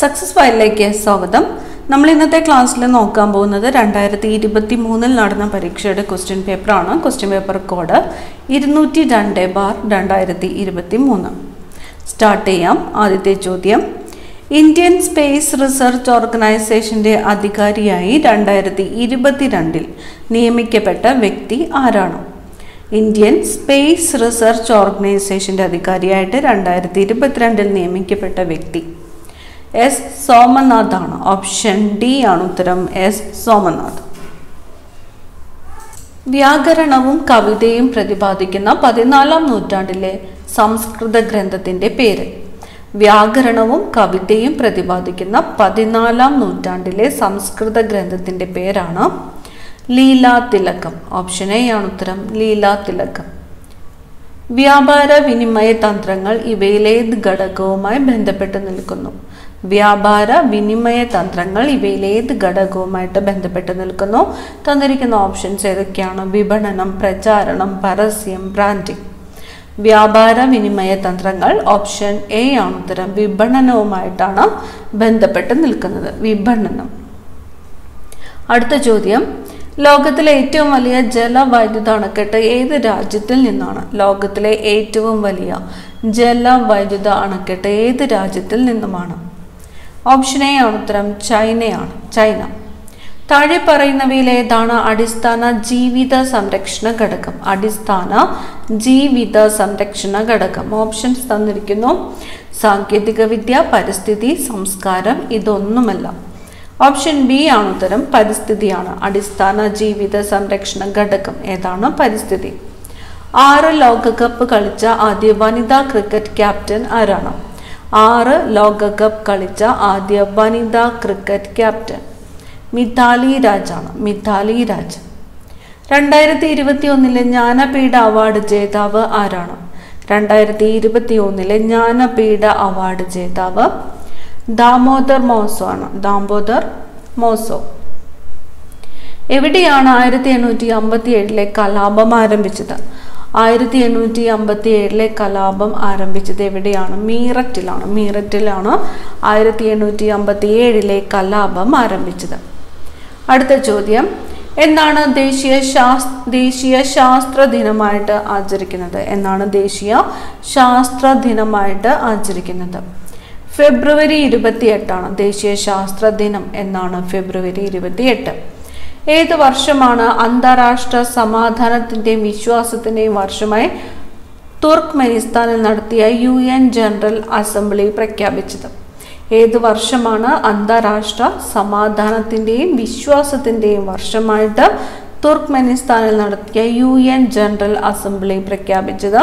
Success ഫയലിലേക്ക് സ്വാഗതം. നമ്മൾ ഇന്നത്തെ ക്ലാസ്സിൽ നോക്കാൻ പോകുന്നത് രണ്ടായിരത്തി ഇരുപത്തി മൂന്നിൽ നടന്ന പരീക്ഷയുടെ ക്വസ്റ്റ്യൻ പേപ്പറാണ് ക്വസ്റ്റ്യൻ പേപ്പർ കോഡ് ഇരുന്നൂറ്റി രണ്ട് ബാർ രണ്ടായിരത്തി ഇരുപത്തി മൂന്ന് സ്റ്റാർട്ട് ചെയ്യാം. ആദ്യത്തെ ചോദ്യം. ഇന്ത്യൻ സ്പേസ് റിസർച്ച് ഓർഗനൈസേഷന്റെ അധികാരിയായി രണ്ടായിരത്തി ഇരുപത്തിരണ്ടിൽ നിയമിക്കപ്പെട്ട വ്യക്തി ആരാണ്? ഇന്ത്യൻ സ്പേസ് റിസർച്ച് ഓർഗനൈസേഷന്റെ അധികാരിയായിട്ട് രണ്ടായിരത്തി ഇരുപത്തിരണ്ടിൽ നിയമിക്കപ്പെട്ട വ്യക്തി. എസ് സോമനാഥ് ആണ് ഓപ്ഷൻ ഡി ആണ് ഉത്തരം എസ് സോമനാഥ്. വ്യാകരണവും കവിതയും പ്രതിപാദിക്കുന്ന പതിനാലാം നൂറ്റാണ്ടിലെ സംസ്കൃത ഗ്രന്ഥത്തിന്റെ പേര്. വ്യാകരണവും കവിതയും പ്രതിപാദിക്കുന്ന പതിനാലാം നൂറ്റാണ്ടിലെ സംസ്കൃത ഗ്രന്ഥത്തിന്റെ പേരാണ് ലീലാ തിലകം ഓപ്ഷൻ എ ആണ് ഉത്തരം ലീലാ തിലകം വ്യാപാര വിനിമയ തന്ത്രങ്ങൾ ഇവയിലേത് ഘടകവുമായി ബന്ധപ്പെട്ട് നിൽക്കുന്നു? വ്യാപാര വിനിമയ തന്ത്രങ്ങൾ ഇവയിലേത് ഘടകവുമായിട്ട് ബന്ധപ്പെട്ട് നിൽക്കുന്നു? തന്നിരിക്കുന്ന ഓപ്ഷൻസ് ഏതൊക്കെയാണ്? വിപണനം പ്രചാരണം പരസ്യം ബ്രാൻഡിംഗ് വ്യാപാര വിനിമയ തന്ത്രങ്ങൾ ഓപ്ഷൻ എ ആണ്. ഉത്തരം വിപണനവുമായിട്ടാണ് ബന്ധപ്പെട്ട് നിൽക്കുന്നത്. വിപണനം. അടുത്ത ചോദ്യം. ലോകത്തിലെ ഏറ്റവും വലിയ ജലവൈദ്യുത അണക്കെട്ട് ഏത് രാജ്യത്തിൽ നിന്നാണ്? ലോകത്തിലെ ഏറ്റവും വലിയ ജലവൈദ്യുത അണക്കെട്ട് ഏത് രാജ്യത്തിൽ നിന്നുമാണ്? ഓപ്ഷൻ എ ആണ് ഉത്തരം ചൈനയാണ് ചൈന. താഴെ പറയുന്നവയിൽ ഏതാണ്? അടിസ്ഥാന ജീവിത സംരക്ഷണ ഘടകം. അടിസ്ഥാന ജീവിത സംരക്ഷണ ഘടകം. ഓപ്ഷൻസ് തന്നിരിക്കുന്നു. സാങ്കേതിക വിദ്യ പരിസ്ഥിതി സംസ്കാരം ഇതൊന്നുമല്ല. ഓപ്ഷൻ ബി ആണ് ഉത്തരം പരിസ്ഥിതിയാണ്. അടിസ്ഥാന ജീവിത സംരക്ഷണ ഘടകം. ഏതാണ്? പരിസ്ഥിതി. ആറ് ലോകകപ്പ് കളിച്ച ആദ്യ വനിതാ ക്രിക്കറ്റ് ക്യാപ്റ്റൻ ആരാണ്? ആറ് ലോകകപ്പ് കളിച്ച ആദ്യ വനിതാ ക്രിക്കറ്റ് ക്യാപ്റ്റൻ. മിതാലി രാജാണ്. മിതാലി രാജ് രണ്ടായിരത്തി ഇരുപത്തി ഒന്നിലെ ജ്ഞാനപീഠ അവാർഡ് ജേതാവ് ആരാണ്? രണ്ടായിരത്തി ഇരുപത്തി ഒന്നിലെ ജ്ഞാനപീഠ അവാർഡ് ജേതാവ് ദാമോദർ മോസോ ആണ് ദാമോദർ മോസോ. എവിടെയാണ് ആയിരത്തി എണ്ണൂറ്റി അമ്പത്തി ഏഴിലെ കലാപം ആരംഭിച്ചത്? ആയിരത്തി എണ്ണൂറ്റി അമ്പത്തി ഏഴിലെ കലാപം ആരംഭിച്ചത് എവിടെയാണ്? മീററ്റിലാണ്. മീററ്റിലാണ് ആയിരത്തി എണ്ണൂറ്റി അമ്പത്തി ഏഴിലെ കലാപം ആരംഭിച്ചത്. അടുത്ത ചോദ്യം. എന്നാണ് ദേശീയ ശാസ് ദേശീയ ശാസ്ത്ര ദിനമായിട്ട് ആചരിക്കുന്നത്? എന്നാണ് ദേശീയ ശാസ്ത്ര ദിനമായിട്ട് ആചരിക്കുന്നത്? ഫെബ്രുവരി ഇരുപത്തി എട്ടാണ് ദേശീയ ശാസ്ത്ര ദിനം എന്നാണ് ഫെബ്രുവരി ഇരുപത്തിയെട്ട്. ഏത് വർഷമാണ് അന്താരാഷ്ട്ര സമാധാനത്തിന്റെയും വിശ്വാസത്തിന്റെയും വർഷമായി തുർക്ക്മെനിസ്ഥാനിൽ നടത്തിയ യു എൻ ജനറൽ അസംബ്ലി പ്രഖ്യാപിച്ചത്? ഏത് വർഷമാണ് അന്താരാഷ്ട്ര സമാധാനത്തിന്റെയും വിശ്വാസത്തിന്റെയും വർഷമായിട്ട് തുർക്ക്മെനിസ്ഥാനിൽ നടത്തിയ യു എൻ ജനറൽ അസംബ്ലി പ്രഖ്യാപിച്ചത്?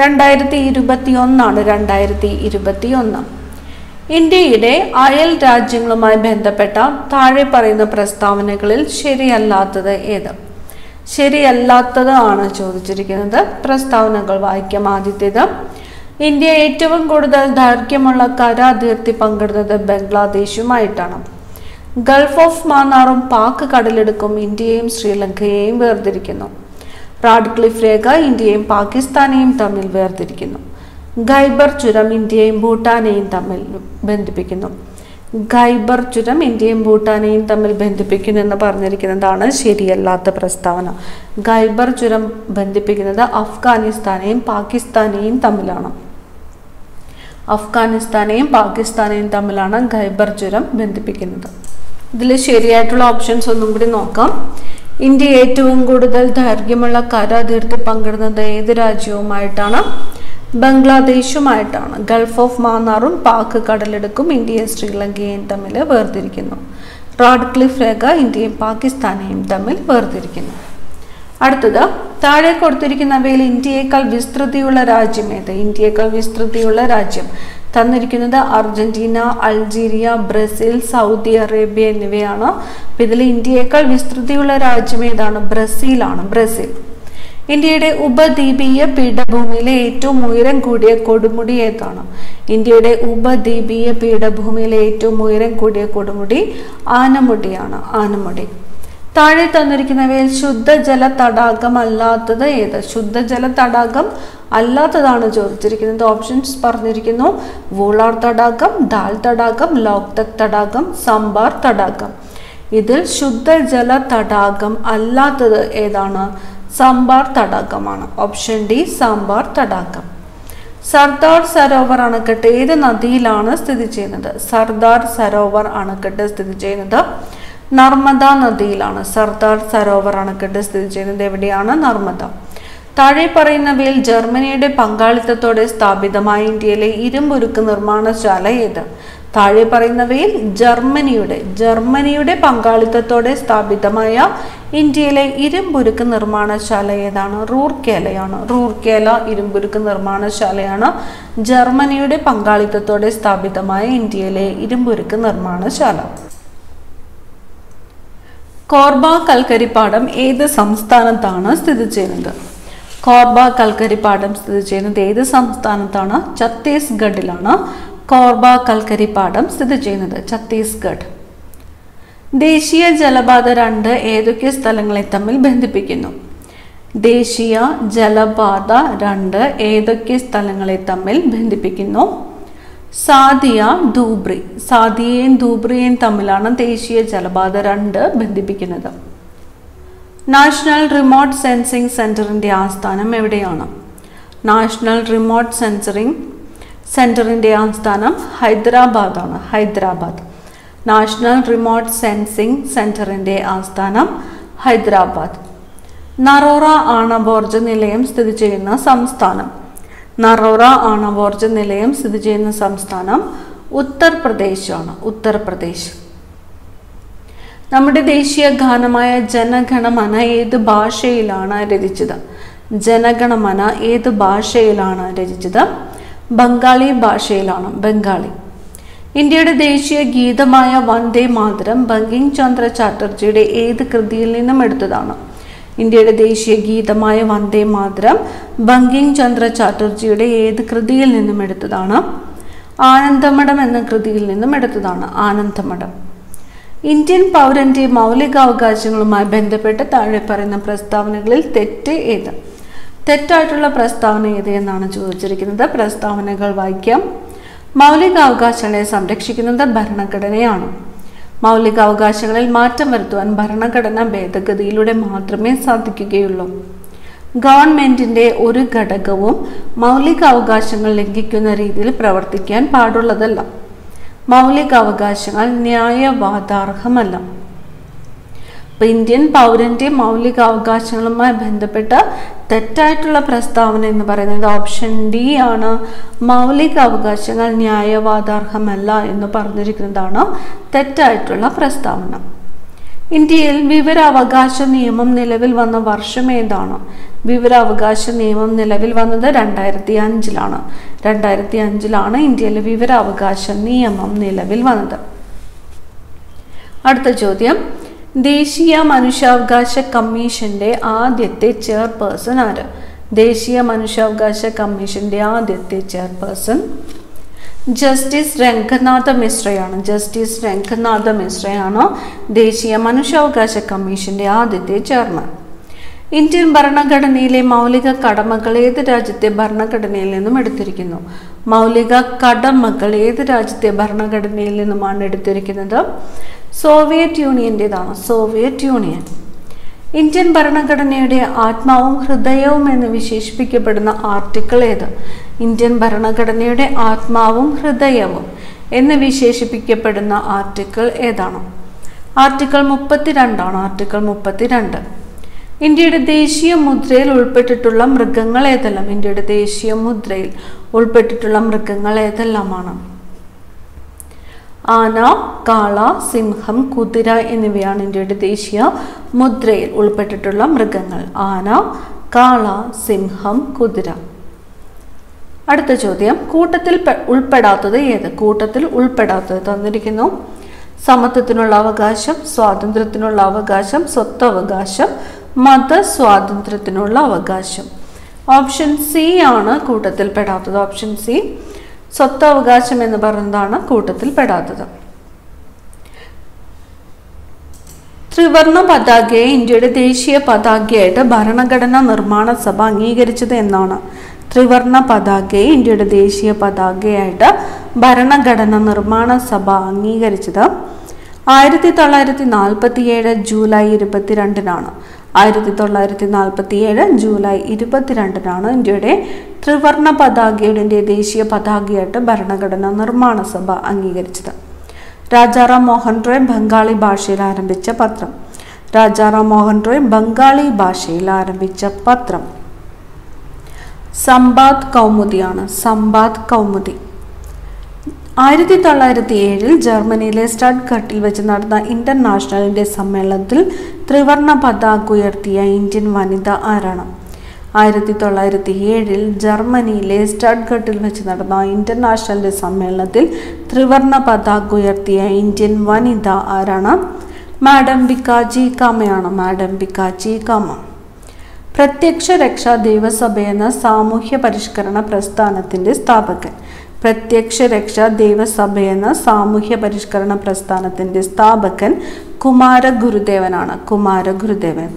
രണ്ടായിരത്തി ഇരുപത്തി ഒന്നാണ് രണ്ടായിരത്തി ഇരുപത്തി ഒന്ന് ഇന്ത്യയുടെ അയൽ രാജ്യങ്ങളുമായി ബന്ധപ്പെട്ട താഴെ പറയുന്ന പ്രസ്താവനകളിൽ ശരിയല്ലാത്തത് ഏത്? ശരിയല്ലാത്തത് ആണ് ചോദിച്ചിരിക്കുന്നത്. പ്രസ്താവനകൾ വായിക്കാം ആദ്യത്തേത്. ഇന്ത്യ ഏറ്റവും കൂടുതൽ ദൈർഘ്യമുള്ള കര അതിർത്തി പങ്കിടുന്നത് ബംഗ്ലാദേശുമായിട്ടാണ്. ഗൾഫ് ഓഫ് മാന്നാറും പാക് കടലെടുക്കും ഇന്ത്യയെയും ശ്രീലങ്കയെയും വേർതിരിക്കുന്നു. റാഡ്ക്ലിഫ് രേഖ ഇന്ത്യയും പാകിസ്ഥാനെയും തമ്മിൽ വേർതിരിക്കുന്നു. ഖൈബർ ചുരം ഇന്ത്യയും ഭൂട്ടാനെയും തമ്മിൽ ബന്ധിപ്പിക്കുന്നു. ഖൈബർ ചുരം ഇന്ത്യയും ഭൂട്ടാനെയും തമ്മിൽ ബന്ധിപ്പിക്കുന്നു എന്ന് പറഞ്ഞിരിക്കുന്നതാണ് ശരിയല്ലാത്ത പ്രസ്താവന. ഖൈബർ ചുരം ബന്ധിപ്പിക്കുന്നത് അഫ്ഗാനിസ്ഥാനെയും പാകിസ്ഥാനെയും തമ്മിലാണ്. അഫ്ഗാനിസ്ഥാനെയും പാകിസ്ഥാനെയും തമ്മിലാണ് ഖൈബർ ചുരം ബന്ധിപ്പിക്കുന്നത്. ഇതിൽ ശരിയായിട്ടുള്ള ഓപ്ഷൻസ് ഒന്നും കൂടി നോക്കാം. ഇന്ത്യ ഏറ്റവും കൂടുതൽ ദൈർഘ്യമുള്ള കര അതിർത്തി പങ്കിടുന്നത് ഏത് രാജ്യവുമായിട്ടാണ്? ബംഗ്ലാദേശുമായിട്ടാണ്. ഗൾഫ് ഓഫ് മാന്നാറും പാക് കടലെടുക്കും ഇന്ത്യയും ശ്രീലങ്കയും തമ്മിൽ വേർതിരിക്കുന്നു. റാഡ്ക്ലിഫ് രേഖ ഇന്ത്യയും പാകിസ്ഥാനെയും തമ്മിൽ വേർതിരിക്കുന്നു. അടുത്തത് താഴെ കൊടുത്തിരിക്കുന്നവയിൽ ഇന്ത്യയേക്കാൾ വിസ്തൃതിയുള്ള രാജ്യം ഏത്? ഇന്ത്യയേക്കാൾ വിസ്തൃതിയുള്ള രാജ്യം തന്നിരിക്കുന്നത് Argentina Algeria Brazil Saudi Arabia എന്നിവയാണ്. ഇതിൽ ഇന്ത്യയേക്കാൾ വിസ്തൃതിയുള്ള രാജ്യം ഏതാണ്? ബ്രസീലാണ്. ബ്രസീൽ. ഇന്ത്യയുടെ ഉപദ്വീപീയ പീഠഭൂമിയിലെ ഏറ്റവും ഉയരം കൂടിയ കൊടുമുടി ഏതാണ്? ഇന്ത്യയുടെ ഉപദ്വീപീയ പീഠഭൂമിയിലെ ഏറ്റവും ഉയരം കൂടിയ കൊടുമുടി ആനമുടിയാണ്. ആനമുടി. താഴെ തന്നിരിക്കുന്നവയിൽ ശുദ്ധജല തടാകം അല്ലാത്തത് ഏത്? ശുദ്ധജല തടാകം അല്ലാത്തതാണ് ചോദിച്ചിരിക്കുന്നത്. ഓപ്ഷൻസ് പറഞ്ഞിരിക്കുന്നു. വൂളാർ തടാകം ദാൽ തടാകം ലോക്തക് തടാകം സംബാർ തടാകം. ഇതിൽ ശുദ്ധജല തടാകം അല്ലാത്തത് ഏതാണ്? സാമ്പാർ തടാകമാണ്. ഓപ്ഷൻ ഡി സാമ്പാർ തടാകം. സർദാർ സരോവർ അണക്കെട്ട് ഏത് നദിയിലാണ് സ്ഥിതി ചെയ്യുന്നത്? സർദാർ സരോവർ അണക്കെട്ട് സ്ഥിതി ചെയ്യുന്നത് നർമ്മദ നദിയിലാണ്. സർദാർ സരോവർ അണക്കെട്ട് സ്ഥിതി ചെയ്യുന്നത് എവിടെയാണ്? നർമ്മദ. താഴെ പറയുന്നവയിൽ ജർമ്മനിയുടെ പങ്കാളിത്തത്തോടെ സ്ഥാപിതമായ ഇന്ത്യയിലെ ഇരുമ്പുരുക്ക് നിർമ്മാണശാല ഏത്? താഴെ പറയുന്നവയിൽ ജർമ്മനിയുടെ ജർമ്മനിയുടെ പങ്കാളിത്തത്തോടെ സ്ഥാപിതമായ ഇന്ത്യയിലെ ഇരുമ്പുരുക്ക് നിർമ്മാണശാല ഏതാണ്? റൂർക്കേലയാണ്. റൂർക്കേല ഇരുമ്പുരുക്ക് നിർമ്മാണശാലയാണ് ജർമ്മനിയുടെ പങ്കാളിത്തത്തോടെ സ്ഥാപിതമായ ഇന്ത്യയിലെ ഇരുമ്പുരുക്ക് നിർമ്മാണശാല. കോർബ കൽക്കരിപ്പാടം ഏത് സംസ്ഥാനത്താണ് സ്ഥിതി ചെയ്യുന്നത്? കോർബ കൽക്കരിപ്പാടം സ്ഥിതി ചെയ്യുന്നത് ഏത് സംസ്ഥാനത്താണ്? ഛത്തീസ്ഗഡിലാണ്. കോർബ കൽക്കരി പാടം സ്ഥിതി ചെയ്യുന്നത് ഛത്തീസ്ഗഡ്. ദേശീയ ജലപാത രണ്ട് ഏതൊക്കെ സ്ഥലങ്ങളെ തമ്മിൽ ബന്ധിപ്പിക്കുന്നു? ദേശീയ ജലപാത രണ്ട് ഏതൊക്കെ സ്ഥലങ്ങളെ തമ്മിൽ ബന്ധിപ്പിക്കുന്നു? സാദിയ ധൂബ്രി സാദിയയും ധൂബ്രിയും തമ്മിലാണ് ദേശീയ ജലപാത രണ്ട് ബന്ധിപ്പിക്കുന്നത്. നാഷണൽ റിമോട്ട് സെൻസിംഗ് സെന്ററിന്റെ ആസ്ഥാനം എവിടെയാണ്? നാഷണൽ റിമോട്ട് സെൻസറിംഗ് സെന്ററിന്റെ ആസ്ഥാനം ഹൈദരാബാദാണ്. ഹൈദരാബാദ്. നാഷണൽ റിമോട്ട് സെൻസിംഗ് സെന്ററിന്റെ ആസ്ഥാനം ഹൈദരാബാദ്. നറോറ ആണവോർജ നിലയം സ്ഥിതി ചെയ്യുന്ന സംസ്ഥാനം. നറോറ ആണവോർജ നിലയം സ്ഥിതി ചെയ്യുന്ന സംസ്ഥാനം ഉത്തർപ്രദേശാണ്. ഉത്തർപ്രദേശ്. നമ്മുടെ ദേശീയ ഗാനമായ ജനഗണമന ഏത് ഭാഷയിലാണ് രചിച്ചത്? ജനഗണമന ഏത് ഭാഷയിലാണ് രചിച്ചത്? ബംഗാളി ഭാഷയിലാണ് ബംഗാളി. ഇന്ത്യയുടെ ദേശീയ ഗീതമായ വന്ദേ മാതരം ബങ്കിം ചന്ദ്ര ചാറ്റർജിയുടെ ഏത് കൃതിയിൽ നിന്നും എടുത്തതാണ്? ഇന്ത്യയുടെ ദേശീയ ഗീതമായ വന്ദേ മാതരം ബങ്കിം ചന്ദ്ര ചാറ്റർജിയുടെ ഏത് കൃതിയിൽ നിന്നും എടുത്തതാണ്? ആനന്ദമഠം എന്ന കൃതിയിൽ നിന്നും എടുത്തതാണ് ആനന്ദമഠം. ഇന്ത്യൻ പൗരന്റെ മൗലികാവകാശങ്ങളുമായി ബന്ധപ്പെട്ട് താഴെ പറയുന്ന പ്രസ്താവനകളിൽ തെറ്റ് ഏത്? തെറ്റായിട്ടുള്ള പ്രസ്താവന ഏത് എന്നാണ് ചോദിച്ചിരിക്കുന്നത്. പ്രസ്താവനകൾ വായിക്കാം. മൗലികാവകാശങ്ങളെ സംരക്ഷിക്കുന്നത് ഭരണഘടനയാണ്. മൗലികാവകാശങ്ങളിൽ മാറ്റം വരുത്തുവാൻ ഭരണഘടന ഭേദഗതിയിലൂടെ മാത്രമേ സാധിക്കുകയുള്ളൂ. ഗവൺമെന്റിന്റെ ഒരു ഘടകവും മൗലികാവകാശങ്ങൾ ലംഘിക്കുന്ന രീതിയിൽ പ്രവർത്തിക്കാൻ പാടുള്ളതല്ല. മൗലികാവകാശങ്ങൾ ന്യായവാദാർഹമല്ല. അപ്പൊ ഇന്ത്യൻ പൗരന്റെ മൗലികാവകാശങ്ങളുമായി ബന്ധപ്പെട്ട തെറ്റായിട്ടുള്ള പ്രസ്താവന എന്ന് പറയുന്നത് ഓപ്ഷൻ ഡി ആണ്. മൗലിക അവകാശങ്ങൾ ന്യായവാദാർഹമല്ല എന്ന് പറഞ്ഞിരിക്കുന്നതാണ് തെറ്റായിട്ടുള്ള പ്രസ്താവന. ഇന്ത്യയിൽ വിവരാവകാശ നിയമം നിലവിൽ വന്ന വർഷം ഏതാണ്? വിവരാവകാശ നിയമം നിലവിൽ വന്നത് രണ്ടായിരത്തി അഞ്ചിലാണ് രണ്ടായിരത്തി അഞ്ചിലാണ് ഇന്ത്യയിലെ വിവരാവകാശ നിയമം നിലവിൽ വന്നത്. അടുത്ത ചോദ്യം. ദേശീയ മനുഷ്യാവകാശ കമ്മീഷന്റെ ആദ്യത്തെ ചെയർപേഴ്സൺ ആര്? ദേശീയ മനുഷ്യാവകാശ കമ്മീഷന്റെ ആദ്യത്തെ ചെയർപേഴ്സൺ ജസ്റ്റിസ് രംഗനാഥ മിശ്രയാണ്. ജസ്റ്റിസ് രംഗനാഥ മിശ്രയാണ്? ദേശീയ മനുഷ്യാവകാശ കമ്മീഷന്റെ ആദ്യത്തെ ചെയർമാൻ. ഇന്ത്യൻ ഭരണഘടനയിലെ മൗലിക കടമകൾ ഏത് രാജ്യത്തെ ഭരണഘടനയിൽ നിന്നും എടുത്തിരിക്കുന്നു? മൗലിക കടമകൾ ഏത് രാജ്യത്തെ ഭരണഘടനയിൽ നിന്നുമാണ് എടുത്തിരിക്കുന്നത്? സോവിയറ്റ് യൂണിയന്റെതാണ് സോവിയറ്റ് യൂണിയൻ. ഇന്ത്യൻ ഭരണഘടനയുടെ ആത്മാവും ഹൃദയവും എന്ന് വിശേഷിപ്പിക്കപ്പെടുന്ന ആർട്ടിക്കിൾ ഏത്? ഇന്ത്യൻ ഭരണഘടനയുടെ ആത്മാവും ഹൃദയവും എന്ന് വിശേഷിപ്പിക്കപ്പെടുന്ന ആർട്ടിക്കിൾ ഏതാണ്? ആർട്ടിക്കിൾ മുപ്പത്തിരണ്ടാണ് ആർട്ടിക്കിൾ മുപ്പത്തിരണ്ട്. ഇന്ത്യയുടെ ദേശീയ മുദ്രയിൽ ഉൾപ്പെട്ടിട്ടുള്ള മൃഗങ്ങൾ ഏതെല്ലാം? ഇന്ത്യയുടെ ദേശീയ മുദ്രയിൽ ഉൾപ്പെട്ടിട്ടുള്ള മൃഗങ്ങൾ ഏതെല്ലാമാണ്? ആന കാള സിംഹം കുതിര എന്നിവയാണ് ഇന്ത്യയുടെ ദേശീയ മുദ്രയിൽ ഉൾപ്പെട്ടിട്ടുള്ള മൃഗങ്ങൾ. ആന കാള സിംഹം കുതിര. അടുത്ത ചോദ്യം. കൂട്ടത്തിൽ ഉൾപ്പെടാത്തത് ഏത്? കൂട്ടത്തിൽ ഉൾപ്പെടാത്തത് തന്നിരിക്കുന്നു. സമത്വത്തിനുള്ള അവകാശം സ്വാതന്ത്ര്യത്തിനുള്ള അവകാശം സ്വത്തവകാശം മത സ്വാതന്ത്ര്യത്തിനുള്ള അവകാശം. ഓപ്ഷൻ സി ആണ് കൂട്ടത്തിൽ പെടാത്തത്. ഓപ്ഷൻ സി സ്വത്തവകാശം എന്ന് പറയുന്നതാണ് കൂട്ടത്തിൽ പെടാത്തത് ത്രിവർണ പതാകയെ ഇന്ത്യയുടെ ദേശീയ പതാകയായിട്ട് ഭരണഘടനാ നിർമ്മാണ സഭ അംഗീകരിച്ചത് എന്നാണ്. ത്രിവർണ പതാകയെ ഇന്ത്യയുടെ ദേശീയ പതാകയായിട്ട് ഭരണഘടന നിർമ്മാണ സഭ അംഗീകരിച്ചത്. ആയിരത്തി തൊള്ളായിരത്തി നാൽപ്പത്തി ഏഴ് ജൂലൈ ഇരുപത്തിരണ്ടിനാണ്. ആയിരത്തി തൊള്ളായിരത്തി നാൽപ്പത്തി ഏഴ് ജൂലൈ ഇരുപത്തിരണ്ടിനാണ് ഇന്ത്യയുടെ ത്രിവർണ പതാകയുടെ ദേശീയ പതാകയായിട്ട് ഭരണഘടനാ നിർമ്മാണ സഭ അംഗീകരിച്ചത്. രാജാറാം മോഹൻ റോയ് ബംഗാളി ഭാഷയിൽ ആരംഭിച്ച പത്രം. രാജാറാം മോഹൻ റോയ് ബംഗാളി ഭാഷയിൽ ആരംഭിച്ച പത്രം. സമ്പാദ് കൗമുദിയാണ്. സമ്പാദ് കൗമുദി. ആയിരത്തി തൊള്ളായിരത്തി ഏഴിൽ ജർമ്മനിയിലെ സ്റ്റഡ്ഘട്ടിൽ വെച്ച് നടന്ന ഇന്റർനാഷണലിന്റെ സമ്മേളനത്തിൽ ത്രിവർണ പതാക ഉയർത്തിയ ഇന്ത്യൻ വനിത ആരാണ്? ആയിരത്തി തൊള്ളായിരത്തി ഏഴിൽ ജർമ്മനിയിലെ സ്റ്റഡ്ഘട്ടിൽ വെച്ച് നടന്ന ഇന്റർനാഷണലിന്റെ സമ്മേളനത്തിൽ ത്രിവർണ പതാക ഉയർത്തിയ ഇന്ത്യൻ വനിത ആരാണ്? മാഡം ബിക്കാജി കാമയാണ്. മാഡം ബിക്കാജി കാമ. പ്രത്യക്ഷ രക്ഷാ ദൈവസഭ എന്ന സാമൂഹ്യ പരിഷ്കരണ പ്രസ്ഥാനത്തിന്റെ സ്ഥാപകൻ. പ്രത്യക്ഷ രക്ഷാ ദേവസഭ എന്ന സാമൂഹ്യ പരിഷ്കരണ പ്രസ്ഥാനത്തിന്റെ സ്ഥാപകൻ കുമാര ഗുരുദേവനാണ് കുമാര ഗുരുദേവൻ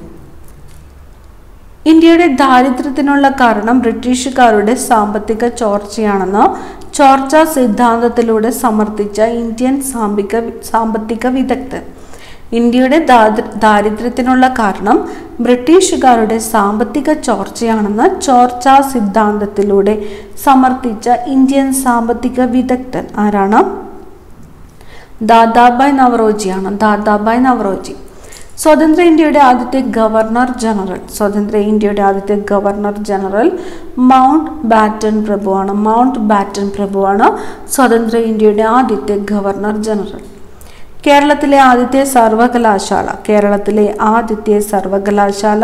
ഇന്ത്യയുടെ ദാരിദ്ര്യത്തിനുള്ള കാരണം ബ്രിട്ടീഷുകാരുടെ സാമ്പത്തിക ചോർച്ചയാണെന്ന് ചോർച്ച സിദ്ധാന്തത്തിലൂടെ സമർത്ഥിച്ച ഇന്ത്യൻ സാമ്പിക സാമ്പത്തിക വിദഗ്ധൻ ഇന്ത്യയുടെ ദാരിദ്ര്യത്തിനുള്ള കാരണം ബ്രിട്ടീഷുകാരുടെ സാമ്പത്തിക ചോർച്ചയാണെന്ന് ചോർച്ചാ സിദ്ധാന്തത്തിലൂടെ സമർത്ഥിച്ച ഇന്ത്യൻ സാമ്പത്തിക വിദഗ്ധൻ ആരാണ്? ദാദാബായ് നവറോജിയാണ്. ദാദാബായ് നവറോജി. സ്വതന്ത്ര ഇന്ത്യയുടെ ആദ്യത്തെ ഗവർണർ ജനറൽ. സ്വതന്ത്ര ഇന്ത്യയുടെ ആദ്യത്തെ ഗവർണർ ജനറൽ മൗണ്ട് ബാറ്റൺ പ്രഭുവാണ്. മൗണ്ട് ബാറ്റൺ പ്രഭുവാണ് സ്വതന്ത്ര ഇന്ത്യയുടെ ആദ്യത്തെ ഗവർണർ ജനറൽ. കേരളത്തിലെ ആദ്യത്തെ സർവകലാശാല കേരളത്തിലെ ആദ്യത്തെ സർവകലാശാല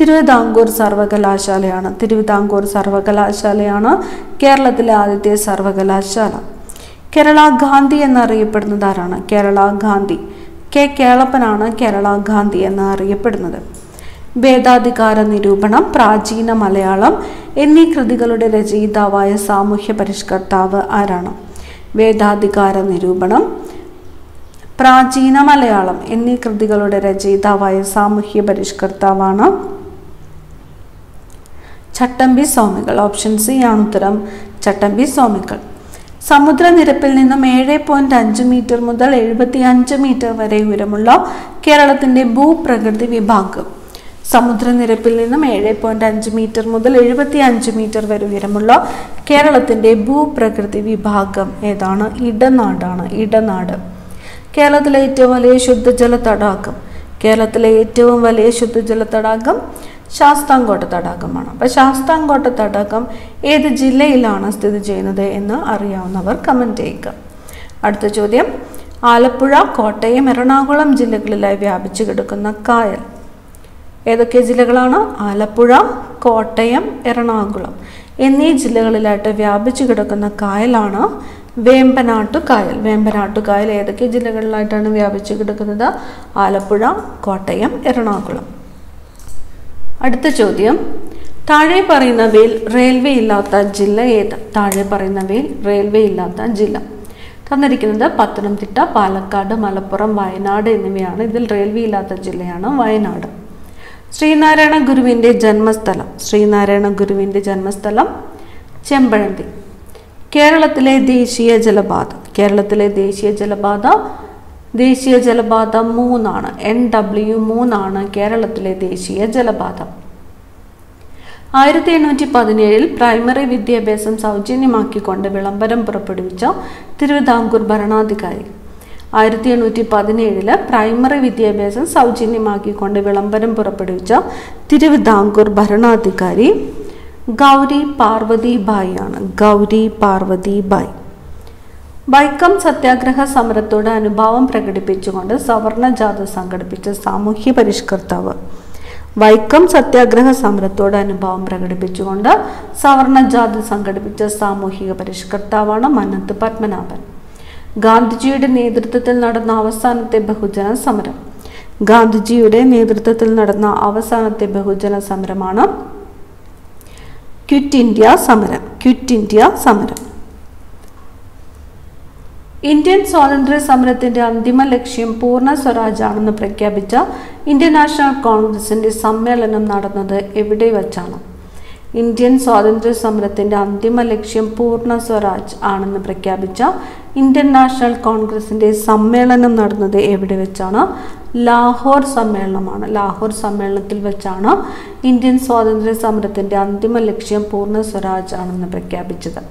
തിരുവിതാംകൂർ സർവകലാശാലയാണ്. തിരുവിതാംകൂർ സർവകലാശാലയാണ് കേരളത്തിലെ ആദ്യത്തെ സർവകലാശാല. കേരള ഗാന്ധി എന്നറിയപ്പെടുന്നത് ആരാണ് കേരള ഗാന്ധി. കെ. കേളപ്പനാണ് കേരള ഗാന്ധി എന്ന് അറിയപ്പെടുന്നത് വേദാധികാര നിരൂപണം പ്രാചീന മലയാളം എന്നീ കൃതികളുടെ രചയിതാവായ സാമൂഹ്യ പരിഷ്കർത്താവ് ആരാണ്? വേദാധികാര നിരൂപണം പ്രാചീന മലയാളം എന്നീ കൃതികളുടെ രചയിതാവായ സാമൂഹ്യ പരിഷ്കർത്താവാണ് ചട്ടമ്പി സ്വാമികൾ. ഓപ്ഷൻ സി ആണ് ഉത്തരം ചട്ടമ്പി സ്വാമികൾ. സമുദ്രനിരപ്പിൽ നിന്നും ഏഴ് പോയിന്റ് അഞ്ച് മീറ്റർ മുതൽ എഴുപത്തി അഞ്ച് മീറ്റർ വരെ ഉയരമുള്ള കേരളത്തിന്റെ ഭൂപ്രകൃതി വിഭാഗം. സമുദ്രനിരപ്പിൽ നിന്നും ഏഴ് പോയിന്റ് അഞ്ച് മീറ്റർ മുതൽ എഴുപത്തി അഞ്ച് മീറ്റർ വരെ ഉയരമുള്ള കേരളത്തിന്റെ ഭൂപ്രകൃതി വിഭാഗം ഏതാണ്? ഇടനാടാണ്. ഇടനാട്. കേരളത്തിലെ ഏറ്റവും വലിയ ശുദ്ധജല തടാകം. കേരളത്തിലെ ഏറ്റവും വലിയ ശുദ്ധജല തടാകം ശാസ്താംകോട്ട തടാകമാണ്. അപ്പോൾ ശാസ്താംകോട്ട തടാകം ഏത് ജില്ലയിലാണ് സ്ഥിതി ചെയ്യുന്നത് എന്ന് അറിയാവുന്നവർ കമന്റ് ചെയ്യുക. അടുത്ത ചോദ്യം. ആലപ്പുഴ കോട്ടയം എറണാകുളം ജില്ലകളിലായി വ്യാപിച്ചു കിടക്കുന്ന കായൽ. ഏതൊക്കെ ജില്ലകളാണ്? ആലപ്പുഴ കോട്ടയം എറണാകുളം. എന്നീ ജില്ലകളിലായിട്ട് വ്യാപിച്ചു കിടക്കുന്ന കായലാണ് വേമ്പനാട്ടു കായൽ വേമ്പനാട്ടു കായൽ ഏതൊക്കെ ജില്ലകളിലായിട്ടാണ് വ്യാപിച്ചു കിടക്കുന്നത്? ആലപ്പുഴ കോട്ടയം എറണാകുളം. അടുത്ത ചോദ്യം. താഴെ പറയുന്നവയിൽ റെയിൽവേ ഇല്ലാത്ത ജില്ല ഏത്? താഴെ പറയുന്നവയിൽ റെയിൽവേ ഇല്ലാത്ത ജില്ല. തന്നിരിക്കുന്നത് പത്തനംതിട്ട പാലക്കാട് മലപ്പുറം വയനാട് എന്നിവയാണ്. ഇതിൽ റെയിൽവേ ഇല്ലാത്ത ജില്ലയാണ് വയനാട്. ശ്രീനാരായണ ഗുരുവിന്റെ ജന്മസ്ഥലം. ശ്രീനാരായണ ഗുരുവിന്റെ ജന്മസ്ഥലം ചെമ്പഴന്തി. കേരളത്തിലെ ദേശീയ ജലപാത. കേരളത്തിലെ ദേശീയ ജലപാത ദേശീയ ജലപാത മൂന്നാണ്. എൻ ഡബ്ല്യു മൂന്നാണ് കേരളത്തിലെ ദേശീയ ജലപാത. ആയിരത്തി എണ്ണൂറ്റി പതിനേഴിൽ പ്രൈമറി വിദ്യാഭ്യാസം സൗജന്യമാക്കിക്കൊണ്ട് വിളംബരം പുറപ്പെടുവിച്ച തിരുവിതാംകൂർ ഭരണാധികാരി. ആയിരത്തി എണ്ണൂറ്റി പതിനേഴിൽ പ്രൈമറി വിദ്യാഭ്യാസം സൗജന്യമാക്കിക്കൊണ്ട് വിളംബരം പുറപ്പെടുവിച്ച തിരുവിതാംകൂർ ഭരണാധികാരി ഗൗരി പാർവതി ബായി ആണ്. ഗൗരി പാർവതി ബായ്. വൈക്കം സത്യാഗ്രഹ സമരത്തോട് അനുഭാവം പ്രകടിപ്പിച്ചുകൊണ്ട് സവർണ ജാഥ സംഘടിപ്പിച്ച സാമൂഹ്യ പരിഷ്കർത്താവ്. വൈക്കം സത്യാഗ്രഹ സമരത്തോട് അനുഭാവം പ്രകടിപ്പിച്ചുകൊണ്ട് സവർണ ജാഥ സംഘടിപ്പിച്ച സാമൂഹിക പരിഷ്കർത്താവാണ് മന്നത്ത് പത്മനാഭൻ. ഗാന്ധിജിയുടെ നേതൃത്വത്തിൽ നടന്ന അവസാനത്തെ ബഹുജന സമരം. ഗാന്ധിജിയുടെ നേതൃത്വത്തിൽ നടന്ന അവസാനത്തെ ബഹുജന സമരമാണ് ക്വിറ്റ് ഇന്ത്യ സമരം ക്വിറ്റ് ഇന്ത്യ സമരം. ഇന്ത്യൻ സ്വാതന്ത്ര്യ സമരത്തിന്റെ അന്തിമ ലക്ഷ്യം പൂർണ സ്വരാജാണെന്ന് പ്രഖ്യാപിച്ച ഇന്ത്യൻ നാഷണൽ കോൺഗ്രസിന്റെ സമ്മേളനം നടന്നത് എവിടെ വച്ചാണ്? ഇന്ത്യൻ സ്വാതന്ത്ര്യ സമരത്തിന്റെ അന്തിമ ലക്ഷ്യം പൂർണ സ്വരാജ് ആണെന്ന് പ്രഖ്യാപിച്ച ഇന്ത്യൻ നാഷണൽ കോൺഗ്രസിന്റെ സമ്മേളനം നടന്നത് എവിടെ വെച്ചാണ്? ലാഹോർ സമ്മേളനമാണ്. ലാഹോർ സമ്മേളനത്തിൽ വെച്ചാണ് ഇന്ത്യൻ സ്വാതന്ത്ര്യ സമരത്തിന്റെ അന്തിമ ലക്ഷ്യം പൂർണ സ്വരാജ് ആണെന്ന് പ്രഖ്യാപിച്ചത്.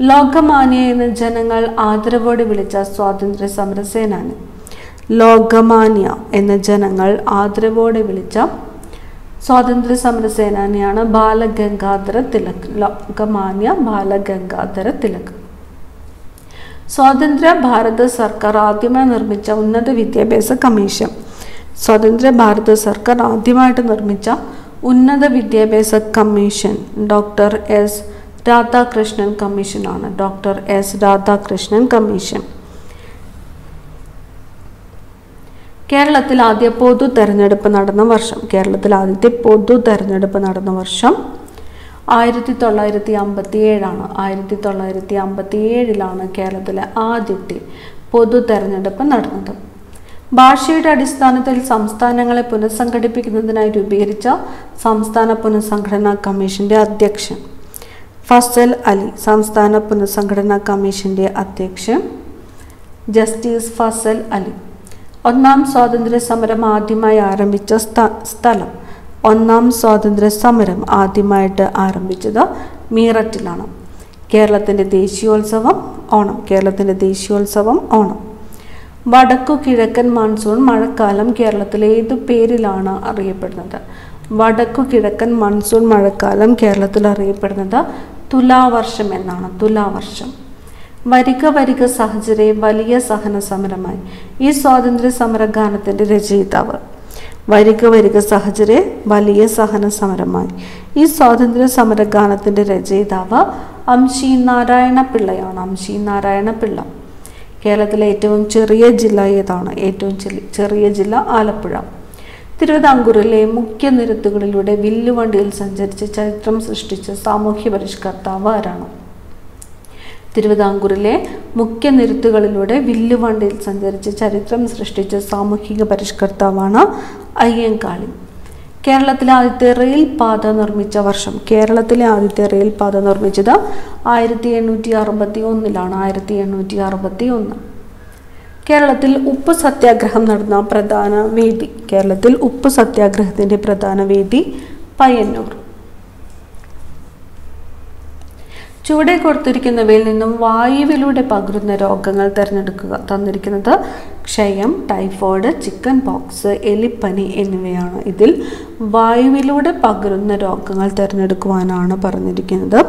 ലോകമാന്യ എന്ന് ജനങ്ങൾ ആദരവോടെ വിളിച്ച സ്വാതന്ത്ര്യ സമര സേനാനി ലോകമാന്യ എന്ന ജനങ്ങൾ ആദരവോടെ വിളിച്ച സ്വാതന്ത്ര്യ സമര സേനാനിയാണ് ബാലഗംഗാധര തിലക് ലോകമാന്യ ബാലഗംഗാധര തിലക്. സ്വാതന്ത്ര്യ ഭാരത സർക്കാർ ആദ്യമായി നിർമ്മിച്ച ഉന്നത വിദ്യാഭ്യാസ കമ്മീഷൻ. സ്വാതന്ത്ര്യ ഭാരത സർക്കാർ ആദ്യമായിട്ട് നിർമ്മിച്ച ഉന്നത വിദ്യാഭ്യാസ കമ്മീഷൻ ഡോക്ടർ എസ് രാധാകൃഷ്ണൻ കമ്മീഷനാണ്. Doctor S Radhakrishnan commission. കേരളത്തിൽ ആദ്യ പൊതു തെരഞ്ഞെടുപ്പ് നടന്ന വർഷം കേരളത്തിൽ ആദ്യത്തെ പൊതു തെരഞ്ഞെടുപ്പ് നടന്ന വർഷം ആയിരത്തി തൊള്ളായിരത്തി അമ്പത്തി ഏഴാണ് ആയിരത്തി തൊള്ളായിരത്തി അമ്പത്തി ഏഴിലാണ് കേരളത്തിലെ ആദ്യത്തെ പൊതു തെരഞ്ഞെടുപ്പ് നടന്നത്. ഭാഷയുടെ അടിസ്ഥാനത്തിൽ സംസ്ഥാനങ്ങളെ പുനഃസംഘടിപ്പിക്കുന്നതിനായി രൂപീകരിച്ച സംസ്ഥാന പുനഃസംഘടനാ കമ്മീഷന്റെ അധ്യക്ഷൻ ഫസൽ അലി സംസ്ഥാന പുനഃസംഘടനാ കമ്മീഷന്റെ അധ്യക്ഷൻ ജസ്റ്റിസ് ഫസൽ അലി. ഒന്നാം സ്വാതന്ത്ര്യ സമരം ആദ്യമായി ആരംഭിച്ച സ്ഥ- സ്ഥലം. ഒന്നാം സ്വാതന്ത്ര്യ സമരം ആദ്യമായിട്ട് ആരംഭിച്ചത് മീററ്റിലാണ്. കേരളത്തിന്റെ ദേശീയോത്സവം ഓണം കേരളത്തിന്റെ ദേശീയോത്സവം ഓണം. വടക്കു കിഴക്കൻ മൺസൂൺ മഴക്കാലം കേരളത്തിൽ ഏത് പേരിലാണ് അറിയപ്പെടുന്നത്? വടക്കു കിഴക്കൻ മൺസൂൺ മഴക്കാലം കേരളത്തിൽ അറിയപ്പെടുന്നത് തുലാവർഷം എന്നാണ് തുലാവർഷം. വരിക വരിക സഹചര്യ വലിയ സഹന സമരമായി. ഈ സ്വാതന്ത്ര്യ സമരഗാനത്തിന്റെ രചയിതാവ്. വരിക വരിക സഹചര്യ വലിയ സഹന സമരമായി. ഈ സ്വാതന്ത്ര്യ സമരഗാനത്തിന്റെ രചയിതാവ് അംശി നാരായണ പിള്ളയാണ് അംശി നാരായണ പിള്ള കേരളത്തിലെ ഏറ്റവും ചെറിയ ജില്ല ഏതാണ്? ഏറ്റവും ചെറിയ ജില്ല ആലപ്പുഴ. തിരുവിതാംകൂറിലെ മുഖ്യ നിരത്തുകളിലൂടെ വില്ലുവണ്ടിയിൽ സഞ്ചരിച്ച് ചരിത്രം സൃഷ്ടിച്ച സാമൂഹ്യ പരിഷ്കർത്താവ് ആരാണ്? തിരുവിതാംകൂറിലെ മുഖ്യ നിരുത്തുകളിലൂടെ വില്ലുവണ്ടിയിൽ സഞ്ചരിച്ച് ചരിത്രം സൃഷ്ടിച്ച സാമൂഹിക പരിഷ്കർത്താവാണ് അയ്യങ്കാളി. കേരളത്തിലെ ആദ്യത്തെ റെയിൽ പാത നിർമ്മിച്ച വർഷം കേരളത്തിലെ ആദ്യത്തെ റെയിൽ പാത നിർമ്മിച്ചത് ആയിരത്തി എണ്ണൂറ്റി അറുപത്തി ഒന്നിലാണ് ആയിരത്തി എണ്ണൂറ്റി അറുപത്തി ഒന്ന് കേരളത്തിൽ ഉപ്പ് സത്യാഗ്രഹം നടന്ന പ്രധാന വേദി കേരളത്തിൽ ഉപ്പ് സത്യാഗ്രഹത്തിന്റെ പ്രധാന വേദി പയ്യന്നൂർ. ചുവടെ കൊടുത്തിരിക്കുന്നവയിൽ നിന്നും വായുവിലൂടെ പകരുന്ന രോഗങ്ങൾ തിരഞ്ഞെടുക്കുക. തന്നിരിക്കുന്നത് ക്ഷയം ടൈഫോയിഡ് ചിക്കൻ പോക്സ് എലിപ്പനി എന്നിവയാണ്. ഇതിൽ വായുവിലൂടെ പകരുന്ന രോഗങ്ങൾ തിരഞ്ഞെടുക്കുവാനാണ് പറഞ്ഞിരിക്കുന്നത്.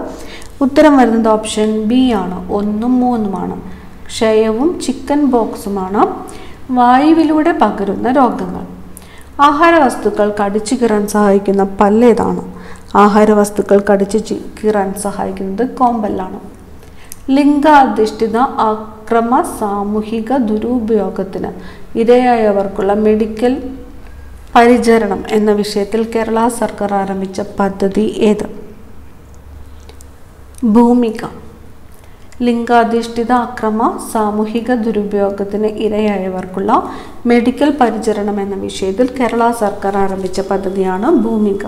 ഉത്തരം വരുന്നത് ഓപ്ഷൻ ബി ആണ്. ഒന്നും മൂന്നുമാണ്. ക്ഷയവും ചിക്കൻ പോക്സുമാണ് വായുവിലൂടെ പകരുന്ന രോഗങ്ങൾ. ആഹാര വസ്തുക്കൾ കടിച്ചു കീറാൻ സഹായിക്കുന്ന പല്ലേതാണ്. ആഹാര വസ്തുക്കൾ കടിച്ചു കീറാൻ സഹായിക്കുന്നത് കോമ്പല്ലാണ്. ലിംഗാധിഷ്ഠിത അക്രമ സാമൂഹിക ദുരുപയോഗത്തിന് ഇരയായവർക്കുള്ള മെഡിക്കൽ പരിചരണം എന്ന വിഷയത്തിൽ കേരള സർക്കാർ ആരംഭിച്ച പദ്ധതി ഏത്? ഭൂമിക. ലിംഗാധിഷ്ഠിത അക്രമ സാമൂഹിക ദുരുപയോഗത്തിന് ഇരയായവർക്കുള്ള മെഡിക്കൽ പരിചരണം എന്ന വിഷയത്തിൽ കേരള സർക്കാർ ആരംഭിച്ച പദ്ധതിയാണ് ഭൂമിക.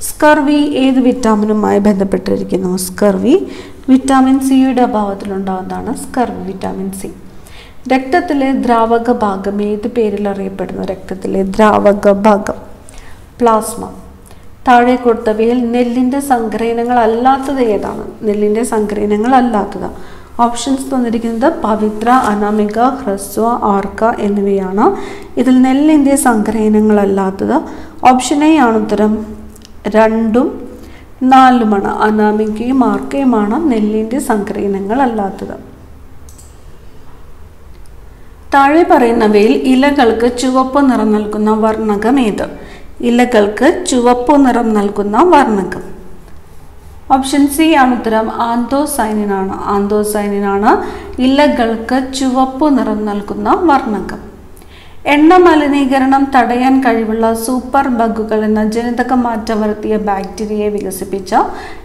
സ്കർവി ഏത് വിറ്റാമിനുമായി ബന്ധപ്പെട്ടിരിക്കുന്നു? സ്കർവി വിറ്റാമിൻ സിയുടെ അഭാവത്തിലുണ്ടാകുന്നതാണ് സ്കർവി വിറ്റാമിൻ സി രക്തത്തിലെ ദ്രാവക ഭാഗം ഏത് പേരിൽ അറിയപ്പെടുന്നു? രക്തത്തിലെ ദ്രാവക ഭാഗം. പ്ലാസ്മ. താഴെ കൊടുത്തവയിൽ നെല്ലിന്റെ സങ്കരയിനങ്ങൾ അല്ലാത്തത് ഏതാണ്? നെല്ലിന്റെ സങ്കരയിനങ്ങൾ അല്ലാത്തത്. ഓപ്ഷൻസ് തന്നിരിക്കുന്നത് പവിത്ര അനാമിക ഹ്രസ്വ ആർക്ക എന്നിവയാണ്. ഇതിൽ നെല്ലിന്റെ സങ്കരയിനങ്ങൾ അല്ലാത്തത്. ഓപ്ഷൻ എ ആണ് ഉത്തരം. രണ്ടും നാലുമാണ്. അനാമികയും ആർക്കയുമാണ് നെല്ലിന്റെ സങ്കരയിനങ്ങൾ അല്ലാത്തത്. താഴെ പറയുന്നവയിൽ ഇലകൾക്ക് ചുവപ്പ് നിറം നൽകുന്ന വർണകം ഏത്? ഇലകൾക്ക് ചുവപ്പ് നിറം നൽകുന്ന വർണകം. ഓപ്ഷൻ സി ആണ് ഉത്തരം. ആന്തോസൈനിനാണ്. ആന്തോസൈനിനാണ് ഇലകൾക്ക് ചുവപ്പ് നിറം നൽകുന്ന വർണകം. എണ്ണ മലിനീകരണം തടയാൻ കഴിവുള്ള സൂപ്പർ ബഗുകൾ എന്ന ജനിതക മാറ്റം വരുത്തിയ ബാക്ടീരിയയെ വികസിപ്പിച്ച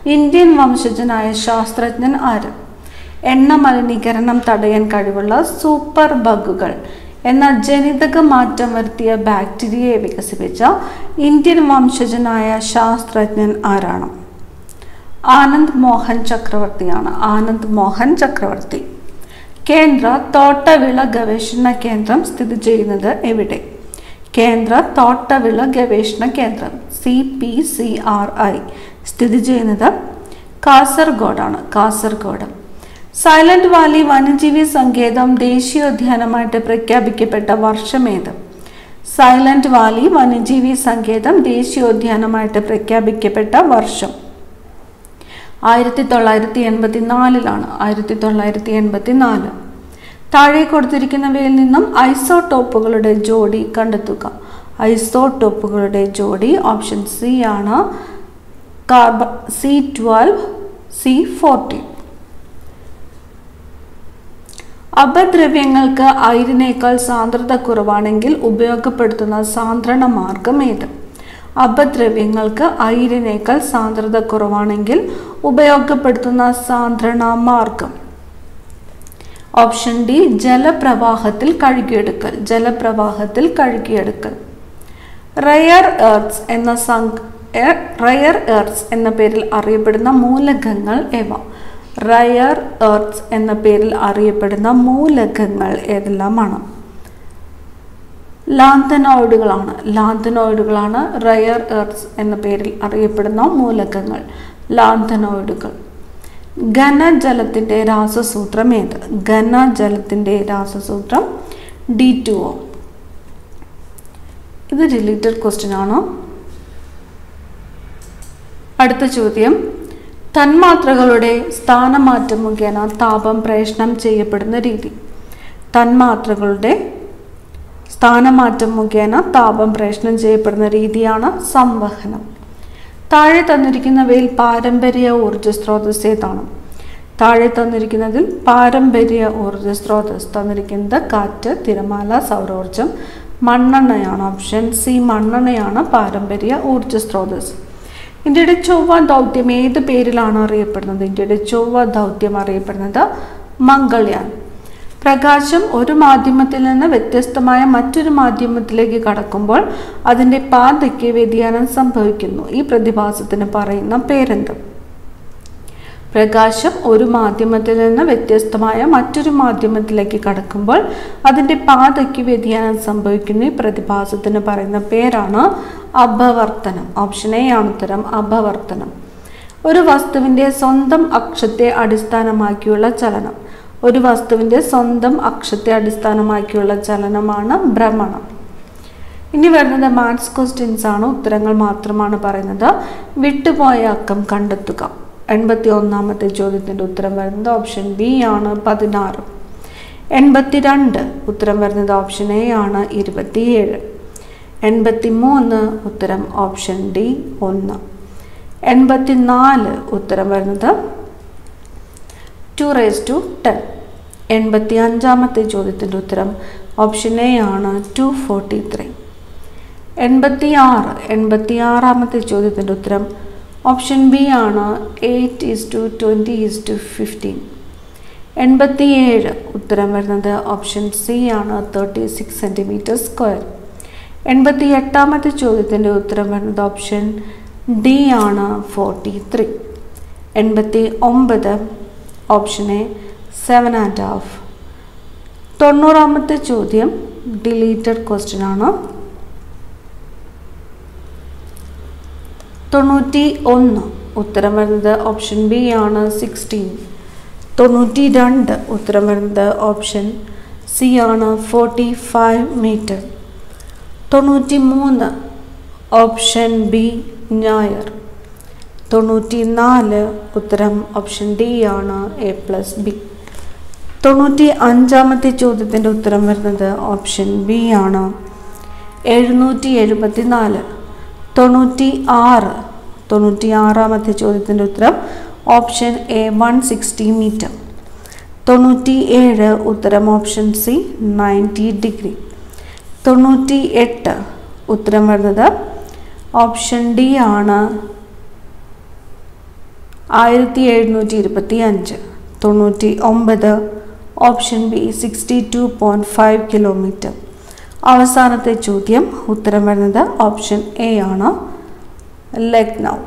ഇന്ത്യൻ വംശജനായ ശാസ്ത്രജ്ഞൻ ആര്? എണ്ണ മലിനീകരണം തടയാൻ കഴിവുള്ള സൂപ്പർ ബഗുകൾ എന്ന ജനിതക മാറ്റം വരുത്തിയ ബാക്ടീരിയയെ വികസിപ്പിച്ച ഇന്ത്യൻ വംശജനായ ശാസ്ത്രജ്ഞൻ ആരാണ്? ആനന്ദ് മോഹൻ ചക്രവർത്തിയാണ്. ആനന്ദ് മോഹൻ ചക്രവർത്തി. കേന്ദ്ര തോട്ടവിള ഗവേഷണ കേന്ദ്രം സ്ഥിതി ചെയ്യുന്നത് എവിടെ? കേന്ദ്ര തോട്ടവിള ഗവേഷണ കേന്ദ്രം C P C R I സ്ഥിതി ചെയ്യുന്നത് കാസർഗോഡാണ് കാസർഗോഡ്. സൈലന്റ് വാലി വന്യജീവി സങ്കേതം ദേശീയോദ്യാനമായിട്ട് പ്രഖ്യാപിക്കപ്പെട്ട വർഷമേത് സൈലന്റ് വാലി വന്യജീവി സങ്കേതം ദേശീയോദ്യാനമായിട്ട് പ്രഖ്യാപിക്കപ്പെട്ട വർഷം. ആയിരത്തി തൊള്ളായിരത്തി എൺപത്തി നാലിലാണ് ആയിരത്തി തൊള്ളായിരത്തി എൺപത്തി നാല് താഴെ കൊടുത്തിരിക്കുന്നവയിൽ നിന്നും ഐസോടോപ്പുകളുടെ ജോഡി കണ്ടെത്തുക. ഐസോടോപ്പുകളുടെ ജോഡി ഓപ്ഷൻ സി ആണ്. Carbon C twelve C fourteen. അപദ്രവ്യങ്ങൾക്ക് അയിരിനേക്കാൾ സാന്ദ്രത കുറവാണെങ്കിൽ ഉപയോഗപ്പെടുത്തുന്ന സാന്ദ്രണ മാർഗം ഏത്? അപദ്രവ്യങ്ങൾക്ക് അയിരിനേക്കാൾ സാന്ദ്രത കുറവാണെങ്കിൽ ഉപയോഗപ്പെടുത്തുന്ന സാന്ദ്രണ മാർഗം. ഓപ്ഷൻ ഡി ജലപ്രവാഹത്തിൽ കഴുകിയെടുക്കൽ ജലപ്രവാഹത്തിൽ കഴുകിയെടുക്കൽ. റയർ എർത്ത്സ് എന്ന സംഘ റയർ എർത്ത്സ് എന്ന പേരിൽ അറിയപ്പെടുന്ന മൂലകങ്ങൾ എവ റയർ എർത്ത്സ് എന്ന പേരിൽ അറിയപ്പെടുന്ന മൂലകങ്ങൾ ഏതെല്ലാമാണ്? ലാന്തനോയിഡുകളാണ്. ലാന്തനോയിഡുകളാണ് റയർ എർത്ത്സ് എന്ന പേരിൽ അറിയപ്പെടുന്ന മൂലകങ്ങൾ. ലാന്തനോയിഡുകൾ. ഘനജലത്തിന്റെ രാസസൂത്രം ഏത്? ഘനജലത്തിന്റെ രാസസൂത്രം ഡി ടു ഒ ഇത് റിലേറ്റഡ് ക്വസ്റ്റ്യൻ ആണ്. അടുത്ത ചോദ്യം. തന്മാത്രകളുടെ സ്ഥാനമാറ്റം മുഖേന താപം പ്രേഷണം ചെയ്യപ്പെടുന്ന രീതി. തന്മാത്രകളുടെ സ്ഥാനമാറ്റം മുഖേന താപം പ്രേഷണം ചെയ്യപ്പെടുന്ന രീതിയാണ് സംവഹനം. താഴെ തന്നിരിക്കുന്നവയിൽ പാരമ്പര്യ ഊർജ സ്രോതസ് ഏതാണ്? താഴെ തന്നിരിക്കുന്നതിൽ പാരമ്പര്യ ഊർജ സ്രോതസ് തന്നിരിക്കുന്നത് കാറ്റ് തിരമാല സൗരോർജം മണ്ണെണ്ണയാണ്. ഓപ്ഷൻ സി മണ്ണെണ്ണയാണ് പാരമ്പര്യ ഊർജ സ്രോതസ് ഇന്ത്യയുടെ ചൊവ്വ ദൗത്യം ഏത് പേരിലാണ് അറിയപ്പെടുന്നത്? ഇന്ത്യയുടെ ചൊവ്വ ദൗത്യം അറിയപ്പെടുന്നത് മംഗൾയാൻ. പ്രകാശം ഒരു മാധ്യമത്തിൽ നിന്ന് വ്യത്യസ്തമായ മറ്റൊരു മാധ്യമത്തിലേക്ക് കടക്കുമ്പോൾ അതിന്റെ പാതയ്ക്ക് വ്യതിയാനം സംഭവിക്കുന്നു. ഈ പ്രതിഭാസത്തിന് പറയുന്ന പേരെന്ത്? പ്രകാശം ഒരു മാധ്യമത്തിൽ നിന്ന് വ്യത്യസ്തമായ മറ്റൊരു മാധ്യമത്തിലേക്ക് കടക്കുമ്പോൾ അതിന്റെ പാതയ്ക്ക് വ്യതിയാനം സംഭവിക്കുന്ന. ഈ പ്രതിഭാസത്തിന് പറയുന്ന പേരാണ് അപവർത്തനം. ഓപ്ഷൻ എ ആണ് ഉത്തരം അപവർത്തനം. ഒരു വസ്തുവിന്റെ സ്വന്തം അക്ഷത്തെ അടിസ്ഥാനമാക്കിയുള്ള ചലനം. ഒരു വസ്തുവിന്റെ സ്വന്തം അക്ഷത്തെ അടിസ്ഥാനമാക്കിയുള്ള ചലനമാണ് ഭ്രമണം. ഇനി വരുന്നത് മാത്സ് ക്വസ്റ്റ്യൻസ് ആണ്. ഉത്തരങ്ങൾ മാത്രമാണ് പറയുന്നത്. വിട്ടുപോയ അക്കം കണ്ടെത്തുക. എൺപത്തി ഒന്നാമത്തെ ചോദ്യത്തിന്റെ ഉത്തരം വരുന്നത് ഓപ്ഷൻ ബി ആണ് പതിനാറ്. എൺപത്തിരണ്ട് ഉത്തരം വരുന്നത് ഓപ്ഷൻ എ ആണ് ഇരുപത്തിയേഴ്. എൺപത്തി മൂന്ന് ഉത്തരം ഓപ്ഷൻ ഡി ഒന്ന്. എൺപത്തി നാല് ഉത്തരം വരുന്നത് ടു റേസ് ടു ടെൻ എൺപത്തി അഞ്ചാമത്തെ ചോദ്യത്തിന്റെ ഉത്തരം ഓപ്ഷൻ എ ആണ് ടു ഫോർട്ടി ത്രീ എൺപത്തി ആറ് എൺപത്തി ആറാമത്തെ ചോദ്യത്തിന്റെ ഉത്തരം ഓപ്ഷൻ ബി ആണ് eight is to twenty is to fifteen എൺപത്തി ഏഴ് ഉത്തരം വരുന്നത് ഓപ്ഷൻ സി ആണ് തേർട്ടി സിക്സ് സെന്റിമീറ്റർ സ്ക്വയർ എൺപത്തി എട്ടാമത്തെ ചോദ്യത്തിന്റെ ഉത്തരം വരുന്നത് ഓപ്ഷൻ ഡി ആണ് ഫോർട്ടി ത്രീ എൺപത്തി ഒമ്പത് option A seven and half തൊണ്ണൂറാമത്തെ ചോദ്യം ഡിലീറ്റഡ് ക്വസ്റ്റ്യൻ ആണ്. തൊണ്ണൂറ്റി ഒന്ന് ഉത്തരം വരുന്നത് ഓപ്ഷൻ ബി ആണ് സിക്സ്റ്റീൻ തൊണ്ണൂറ്റി രണ്ട് ഉത്തരം വരുന്നത് ഓപ്ഷൻ സി ആണ് ഫോർട്ടി ഫൈവ് മീറ്റർ തൊണ്ണൂറ്റി മൂന്ന് ഓപ്ഷൻ ബി ഞായർ. തൊണ്ണൂറ്റി നാല് ഉത്തരം ഓപ്ഷൻ ഡി ആണ് എ പ്ലസ് ബി തൊണ്ണൂറ്റി അഞ്ചാമത്തെ ചോദ്യത്തിന്റെ ഉത്തരം വരുന്നത് ഓപ്ഷൻ ബി ആണ്. എഴുന്നൂറ്റി എഴുപത്തി നാല് തൊണ്ണൂറ്റി ആറ് തൊണ്ണൂറ്റി ആറാമത്തെ ചോദ്യത്തിന്റെ ഉത്തരം option A one sixty metre തൊണ്ണൂറ്റി ഏഴ് ഉത്തരം ഓപ്ഷൻ സി നയന്റി ഡിഗ്രി തൊണ്ണൂറ്റി എട്ട് ഉത്തരം വരുന്നത് ഓപ്ഷൻ ഡി ആണ്. ആയിരത്തി എഴുന്നൂറ്റി ഇരുപത്തി അഞ്ച് തൊണ്ണൂറ്റി ഒമ്പത് option B sixty two point five kilometre. അവസാനത്തെ ചോദ്യം ഉത്തരം വരുന്നത് ഓപ്ഷൻ എ ആണ്. ലക്നൗ.